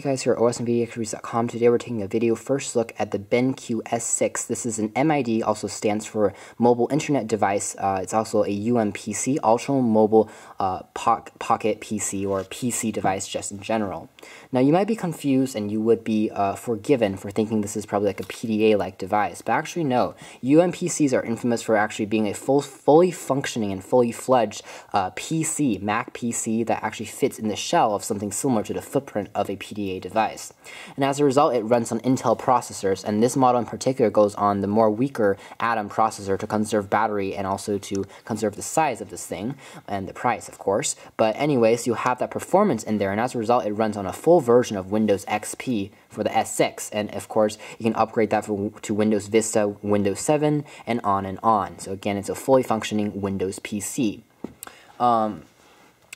Hey guys, here at osmvideoexpertise.com. Today we're taking a video first look at the BenQ S6. This is an MID, also stands for Mobile Internet Device. Uh, it's also a UMPC, Ultra Mobile uh, Pocket PC or PC device just in general. Now you might be confused and you would be uh, forgiven for thinking this is probably like a PDA-like device, but actually no. UMPCs are infamous for actually being a full, fully functioning and fully fledged uh, PC, Mac PC that actually fits in the shell of something similar to the footprint of a PDA device. And as a result, it runs on Intel processors, and this model in particular goes on the more weaker Atom processor to conserve battery and also to conserve the size of this thing, and the price, of course. But anyways, you have that performance in there, and as a result, it runs on a full version of Windows XP for the S6, and of course, you can upgrade that for, to Windows Vista, Windows 7, and on and on. So again, it's a fully functioning Windows PC. Um,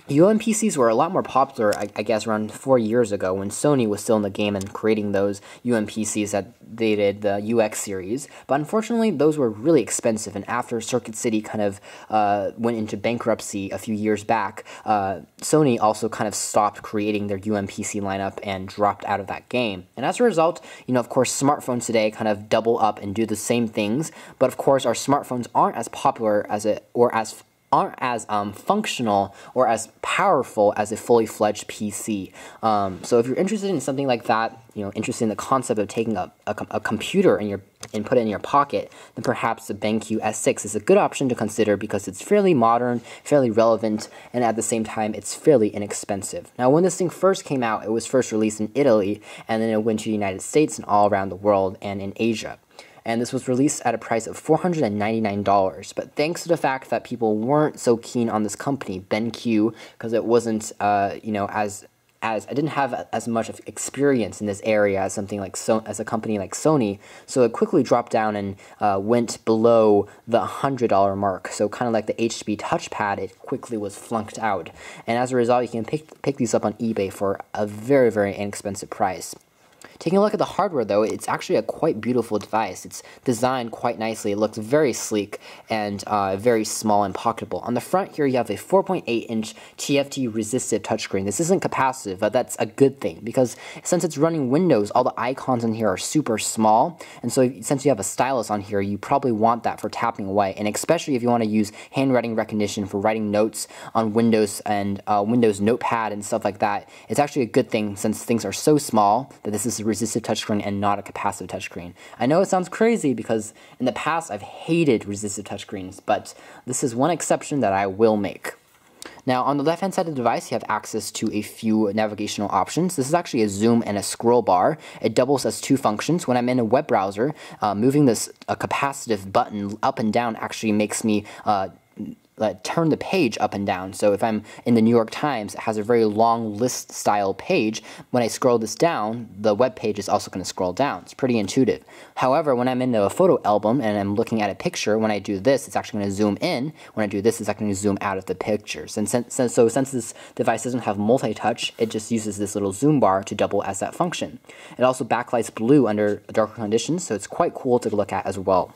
UMPCs were a lot more popular, I, I, guess, around four years ago when Sony was still in the game and creating those UMPCs that they did the UX series. But unfortunately, those were really expensive. And after Circuit City kind of uh, went into bankruptcy a few years back, uh, Sony also kind of stopped creating their UMPC lineup and dropped out of that game. And as a result, you know, of course, smartphones today kind of double up and do the same things. But of course, our smartphones aren't as popular as it or as aren't as um, functional or as powerful as a fully fledged PC. Um, so if you're interested in something like that, you know, interested in the concept of taking a, a, a computer and your and put it in your pocket, then perhaps the BenQ S6 is a good option to consider because it's fairly modern, fairly relevant, and at the same time, it's fairly inexpensive. Now, when this thing first came out, it was first released in Italy, and then it went to the United States and all around the world and in Asia and this was released at a price of $499. But thanks to the fact that people weren't so keen on this company, BenQ, because it wasn't, uh, you know, as as I didn't have as much of experience in this area as something like so as a company like Sony, so it quickly dropped down and uh, went below the hundred dollar mark. So kind of like the HP touchpad, it quickly was flunked out, and as a result, you can pick pick these up on eBay for a very very inexpensive price. Taking a look at the hardware though, it's actually a quite beautiful device. It's designed quite nicely. It looks very sleek and uh, very small and pocketable. On the front here, you have a 4.8 inch TFT resistive touchscreen. This isn't capacitive, but that's a good thing because since it's running Windows, all the icons in here are super small. And so since you have a stylus on here, you probably want that for tapping away. And especially if you want to use handwriting recognition for writing notes on Windows and uh, Windows Notepad and stuff like that, it's actually a good thing since things are so small that this is a resistive touchscreen and not a capacitive touchscreen. I know it sounds crazy because in the past I've hated resistive touchscreens, but this is one exception that I will make. Now, on the left-hand side of the device, you have access to a few navigational options. This is actually a zoom and a scroll bar. It doubles as two functions. When I'm in a web browser, uh, moving this a capacitive button up and down actually makes me uh, uh, turn the page up and down. So if I'm in the New York Times, it has a very long list style page. When I scroll this down, the web page is also going to scroll down. It's pretty intuitive. However, when I'm in a photo album and I'm looking at a picture, when I do this, it's actually going to zoom in. When I do this, it's actually going to zoom out of the pictures. And since, so since this device doesn't have multi-touch, it just uses this little zoom bar to double as that function. It also backlights blue under darker conditions, so it's quite cool to look at as well.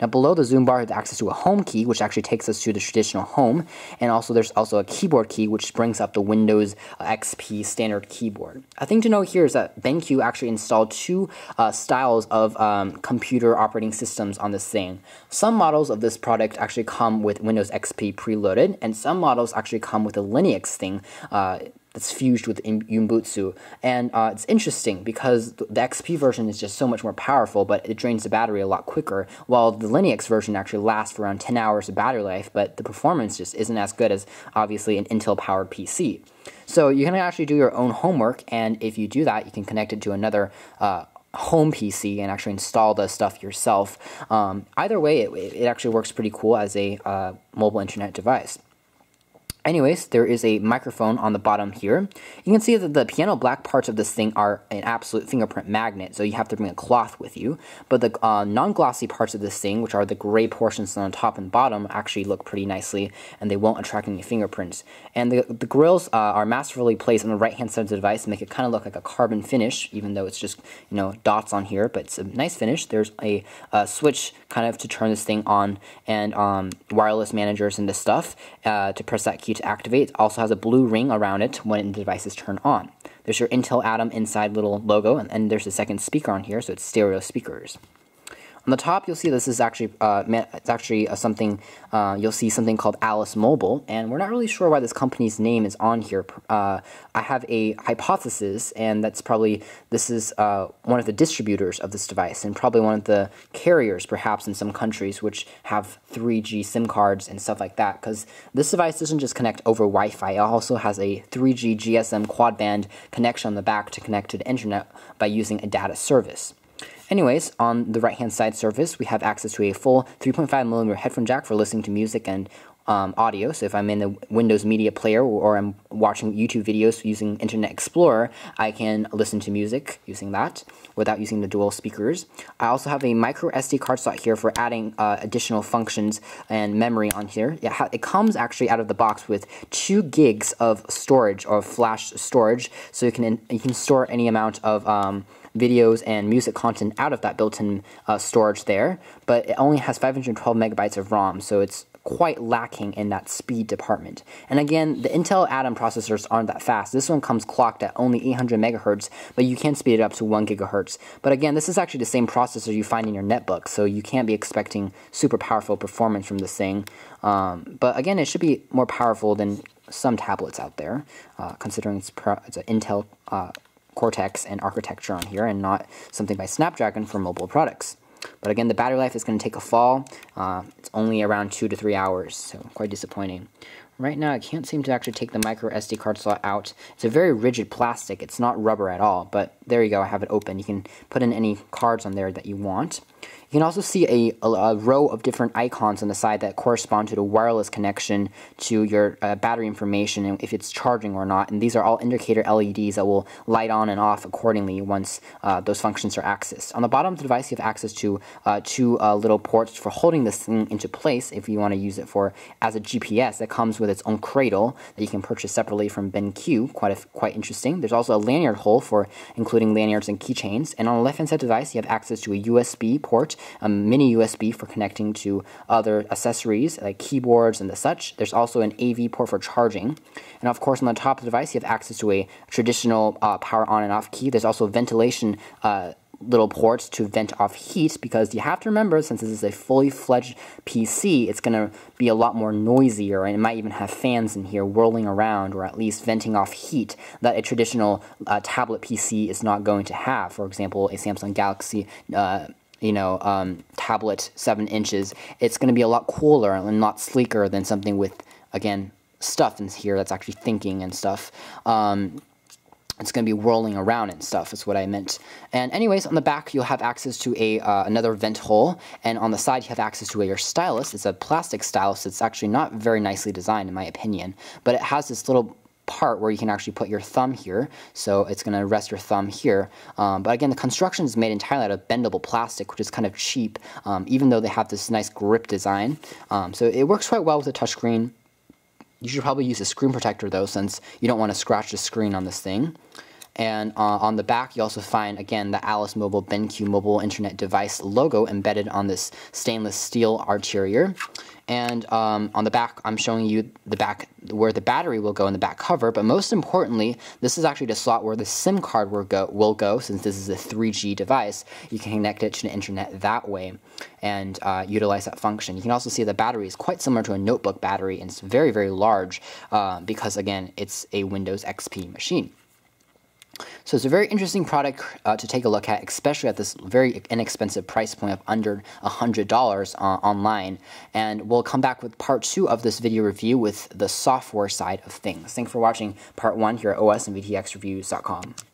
Now below the zoom bar, you have access to a home key, which actually takes us to the traditional home, and also there's also a keyboard key, which brings up the Windows uh, XP standard keyboard. A thing to note here is that BenQ actually installed two uh, styles of um, computer operating systems on this thing. Some models of this product actually come with Windows XP preloaded, and some models actually come with a Linux thing uh, that's fused with Ubuntu. And uh, it's interesting because the XP version is just so much more powerful, but it drains the battery a lot quicker, while the Linux version actually lasts for around 10 hours of battery life, but the performance just isn't as good as obviously an Intel powered PC. So you can actually do your own homework, and if you do that, you can connect it to another uh, home PC and actually install the stuff yourself. Um, either way, it, it, actually works pretty cool as a uh, mobile internet device. Anyways, there is a microphone on the bottom here. You can see that the piano black parts of this thing are an absolute fingerprint magnet, so you have to bring a cloth with you. But the uh, non-glossy parts of this thing, which are the gray portions on top and bottom, actually look pretty nicely, and they won't attract any fingerprints. And the, the grills uh, are masterfully placed on the right-hand side of the device to make it kind of look like a carbon finish, even though it's just, you know, dots on here, but it's a nice finish. There's a, a switch kind of to turn this thing on, and um, wireless managers and this stuff uh, to press that key to activate. It also has a blue ring around it when the device is turned on. There's your Intel Atom inside little logo, and, and there's a second speaker on here, so it's stereo speakers. On the top, you'll see this is actually uh, it's actually uh, something uh, you'll see something called Alice Mobile, and we're not really sure why this company's name is on here. Uh, I have a hypothesis, and that's probably this is uh, one of the distributors of this device, and probably one of the carriers, perhaps in some countries, which have 3G SIM cards and stuff like that. Because this device doesn't just connect over Wi-Fi; it also has a 3G GSM quad band connection on the back to connect to the internet by using a data service. Anyways, on the right hand side surface, we have access to a full 3.5 millimeter headphone jack for listening to music and um, audio. So if I'm in the Windows Media Player or I'm watching YouTube videos using Internet Explorer, I can listen to music using that without using the dual speakers. I also have a micro SD card slot here for adding uh, additional functions and memory on here. It, it, comes actually out of the box with two gigs of storage or flash storage, so you can you can store any amount of um, videos and music content out of that built-in uh, storage there, but it only has 512 megabytes of ROM, so it's quite lacking in that speed department. And again, the Intel Atom processors aren't that fast. This one comes clocked at only 800 megahertz, but you can speed it up to 1 gigahertz. But again, this is actually the same processor you find in your netbook, so you can't be expecting super powerful performance from this thing. Um, but again, it should be more powerful than some tablets out there, uh, considering it's, it's an Intel uh, Cortex and architecture on here and not something by Snapdragon for mobile products. But again, the battery life is going to take a fall. Uh, it's only around two to three hours, so quite disappointing. Right now, I can't seem to actually take the micro SD card slot out. It's a very rigid plastic. It's not rubber at all, but there you go. I have it open. You can put in any cards on there that you want. You can also see a, a, a, row of different icons on the side that correspond to the wireless connection to your uh, battery information and if it's charging or not. And these are all indicator LEDs that will light on and off accordingly once uh, those functions are accessed. On the bottom of the device, you have access to uh, two uh, little ports for holding this thing into place if you want to use it for as a GPS that comes with its own cradle that you can purchase separately from BenQ. Quite, a, quite interesting. There's also a lanyard hole for including lanyards and keychains. And on the left-hand side device, you have access to a USB port a mini USB for connecting to other accessories like keyboards and the such. There's also an AV port for charging. And of course, on the top of the device, you have access to a traditional uh, power on and off key. There's also ventilation uh, little ports to vent off heat because you have to remember since this is a fully fledged PC it's going to be a lot more noisier and it might even have fans in here whirling around or at least venting off heat that a traditional uh, tablet PC is not going to have for example a Samsung Galaxy uh, you know, um, tablet seven inches, it's going to be a lot cooler and not sleeker than something with, again, stuff in here that's actually thinking and stuff. Um, it's going to be whirling around and stuff is what I meant. And anyways, on the back you'll have access to a uh, another vent hole, and on the side you have access to a, your stylus. It's a plastic stylus. It's actually not very nicely designed in my opinion, but it has this little part where you can actually put your thumb here. So it's going to rest your thumb here. Um, but again, the construction is made entirely out of bendable plastic, which is kind of cheap, um, even though they have this nice grip design. Um, so it works quite well with a touchscreen. You should probably use a screen protector though, since you don't want to scratch the screen on this thing. And uh, on the back, you also find, again, the Alice Mobile BenQ mobile internet device logo embedded on this stainless steel arterial. And um, on the back, I'm showing you the back where the battery will go in the back cover. But most importantly, this is actually the slot where the SIM card will go. Will go since this is a 3G device. You can connect it to the internet that way and uh, utilize that function. You can also see the battery is quite similar to a notebook battery, and it's very very large uh, because again, it's a Windows XP machine. So it's a very interesting product uh, to take a look at, especially at this very inexpensive price point of under $100 uh, online. And we'll come back with part two of this video review with the software side of things. Thanks for watching part one here at osandvtxreviews.com.